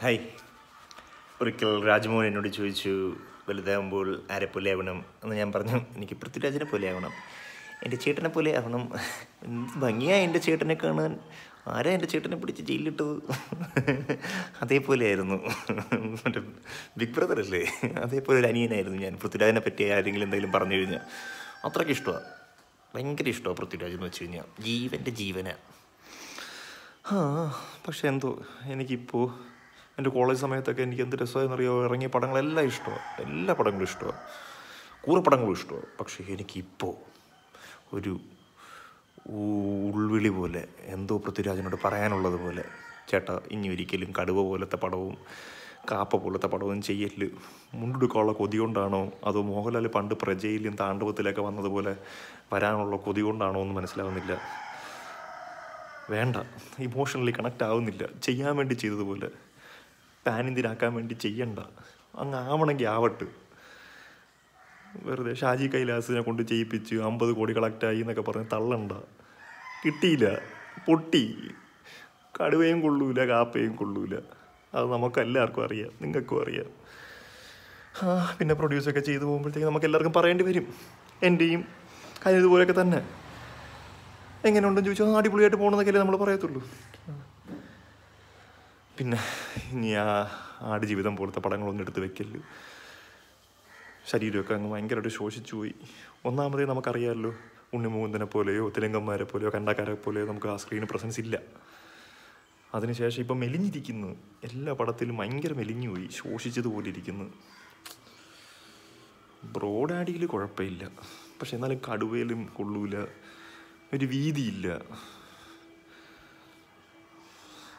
Hi ഒരിക്കൽ രാജ്മോഹൻ എന്നോട് ചോദിച്ചു വലുതാകുമ്പോൾ ആരെ പോലെ ആവണം? എന്ന് ഞാൻ പറഞ്ഞു എനിക്ക് പൃഥ്വിരാജിനെ പോലെ ആവണം. എന്റെ ചേട്ടനെ പോലെ ആവണം. എന്ത് ഭംഗിയായി എന്റെ ചേട്ടനെ കാണാൻ. ആരാ എന്റെ ചേട്ടനെ പിടിച്ച് ജയിലിട്ടത് അതേപോലെയായിരുന്നു. മറ്റേ ബിഗ് ബ്രദർ അല്ലേ? അതേപോലെ ഒരു അനിയനായിരുന്നു ഞാൻ. പൃഥ്വിരാജിനെ പറ്റി ആരെങ്കിലും എന്തെങ്കിലും പറഞ്ഞു കഴിഞ്ഞാൽ അത്രയ്ക്ക് ഇഷ്ടമാണ് ഭയങ്കര ഇഷ്ടമാണ് പൃഥ്വിരാജ് എന്ന് വെച്ച് കഴിഞ്ഞാൽ ജീവന്റെ ജീവനാണ് ആ പക്ഷെ എന്തോ എനിക്കിപ്പോൾ എന്റെ കോളേജ് സമയത്തൊക്കെ എനിക്ക് എന്ത് രസമായെന്നറിയോ ഇറങ്ങിയ പടങ്ങളെല്ലാം ഇഷ്ടമാണ്. എല്ലാ പടങ്ങളും ഇഷ്ടമാണ്. കൂറ പടങ്ങളും ഇഷ്ടമാണ്. പക്ഷേ എനിക്കിപ്പോൾ ഒരു ഉൾവിളി പോലെ എന്തോ പൃഥ്വിരാജിനോട് പറയാനുള്ളത് പോലെ ചേട്ടാ ഇനി ഒരിക്കലും കടുവ പോലത്തെ പടവും കാപ്പ പോലത്തെ പടവും ചെയ്യൽ മുണ്ടെടുക്കാനുള്ള കൊതി കൊണ്ടാണോ? അതോ മോഹൻലാൽ പണ്ട് പ്രജയിലും താണ്ഡവത്തിലൊക്കെ വന്നതുപോലെ വരാനുള്ള കൊതി കൊണ്ടാണോ എന്ന് മനസ്സിലാവുന്നില്ല. വേണ്ട. ഇമോഷണലി കണക്റ്റ് ആവുന്നില്ല. ചെയ്യാൻ വേണ്ടി ചെയ്തതുപോലെ. പാൻ ഇന്ത്യനാക്കാൻ വേണ്ടി ചെയ്യണ്ട. അങ്ങ് ആവണമെങ്കിൽ ആവട്ട്. വെറുതെ ഷാജി കൈലാസിനെ കൊണ്ട് ചെയ്യിപ്പിച്ച് അമ്പത് കോടി കളക്റ്റായി എന്നൊക്കെ പറഞ്ഞ് തള്ളണ്ട. കിട്ടിയില്ല. പൊട്ടി. കടുവയും കൊള്ളൂല കാപ്പയും കൊള്ളൂല. അത് നമുക്ക് എല്ലാവർക്കും അറിയാം. നിങ്ങൾക്കും അറിയാം. പിന്നെ പ്രൊഡ്യൂസൊക്കെ ചെയ്തു പോകുമ്പോഴത്തേക്ക് നമുക്ക് എല്ലാവർക്കും പറയേണ്ടി വരും. എന്റെയും കാര്യം ഇതുപോലെയൊക്കെ തന്നെ. എങ്ങനെയുണ്ടെന്ന് ചോദിച്ചാൽ "ആ, അടിപൊളിയായിട്ട് പോകണമെന്നൊക്കെയല്ലേ നമ്മൾ പറയത്തുള്ളൂ. പിന്നെ ഇനി ആ ആടുജീവിതം പോലത്തെ പടങ്ങളൊന്നും എടുത്ത് വെക്കല്ലോ. ശരീരമൊക്കെ അങ്ങ് ഭയങ്കരമായിട്ട് ശോഷിച്ചു പോയി. ഒന്നാമതേ നമുക്കറിയാമല്ലോ ഉണ്ണിമുകുന്ദനെ പോലെയോ തെലുങ്കന്മാരെ പോലെയോ കണ്ടാക്കാരെ പോലെയോ നമുക്ക് ആ സ്ക്രീൻ പ്രസൻസ് ഇല്ല. അതിനുശേഷം ഇപ്പം മെലിഞ്ഞിരിക്കുന്നു. എല്ലാ പടത്തിലും ഭയങ്കര മെലിഞ്ഞു പോയി ശോഷിച്ചതുപോലെ ഇരിക്കുന്നു. ബ്രോഡ് ആടിയിൽ കുഴപ്പമില്ല. പക്ഷെ എന്നാലും കടുവയിലും കൊള്ളൂല. ഒരു വീതിയില്ല.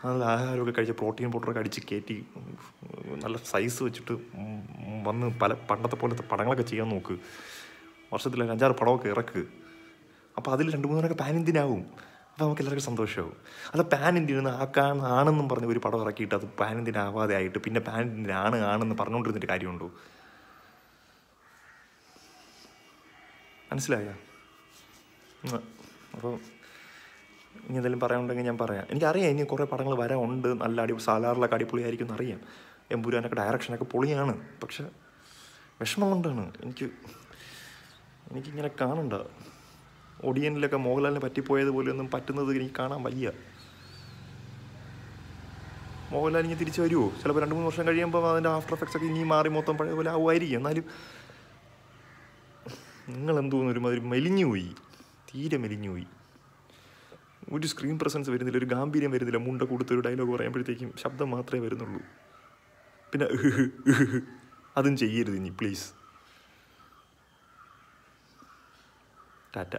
നല്ല ആഹാരമൊക്കെ കഴിച്ച് പ്രോട്ടീൻ പൗഡറൊക്കെ അടിച്ച് കയറ്റി നല്ല സൈസ് വെച്ചിട്ട് വന്ന് പല പണ്ടത്തെ പോലത്തെ പടങ്ങളൊക്കെ ചെയ്യാൻ നോക്ക്. വർഷത്തിൽ അഞ്ചാറ് പടമൊക്കെ ഇറക്ക്. അപ്പോൾ അതിൽ രണ്ട് മൂന്നെണ്ണൊക്കെ പാൻ ഇന്ത്യനാവും അപ്പോൾ നമുക്ക് എല്ലാവർക്കും സന്തോഷമാവും അല്ല പാൻ ഇന്ത്യൻ ആക്കാൻ ആണെന്നും പറഞ്ഞ് ഒരു പടം ഇറക്കിയിട്ട് അത് പാൻ ഇന്ത്യൻ ആവാതെ ആയിട്ട് പിന്നെ പാൻ ഇന്ത്യൻ ആണ് ആണെന്ന് പറഞ്ഞുകൊണ്ടിരുന്നിട്ട് കാര്യമുണ്ടോ? മനസ്സിലായോ? അപ്പോൾ ഇനി എന്തെങ്കിലും പറയാനുണ്ടെങ്കിൽ ഞാൻ പറയാം. എനിക്കറിയാം ഇനി കുറേ പടങ്ങൾ വരാനുണ്ട്. നല്ല അടി സാലാറിലൊക്കെ അടിപൊളിയായിരിക്കും എന്നറിയാം. എമ്പുരാനൊക്കെ ഡയറക്ഷനൊക്കെ പൊളിയാണ്. പക്ഷെ വിഷമം കൊണ്ടാണ് എനിക്ക് എനിക്കിങ്ങനെ കാണണ്ട. ഒടിയനിലൊക്കെ മോഹൻലാലിനെ പറ്റിപ്പോയതുപോലെ ഒന്നും പറ്റുന്നത് എനിക്ക് കാണാൻ വയ്യ. മോഹൻലാൽ ഇനി തിരിച്ചു വരുമോ ചിലപ്പോൾ രണ്ട് മൂന്ന് വർഷം കഴിയുമ്പോൾ അതിന്റെ ആഫ്റ്റർ എഫക്ട്സ് ഒക്കെ ഇനി മാറി മൊത്തം പഴയ പോലെ ആവുമായിരിക്കും. എന്നാലും നിങ്ങൾ എന്തോന്നൊരുമാതിരി മെലിഞ്ഞു പോയി തീരെ മെലിഞ്ഞു പോയി ഒരു സ്ക്രീൻ പ്രസൻസ് വരുന്നില്ല ഒരു ഗാംഭീര്യം വരുന്നില്ല. മുണ്ട കൊടുത്ത് ഒരു ഡയലോഗ് പറയുമ്പോഴത്തേക്കും ശബ്ദം മാത്രമേ വരുന്നുള്ളൂ. പിന്നെ അതും ചെയ്യരുത് ഇനി പ്ലീസ് ടാറ്റ.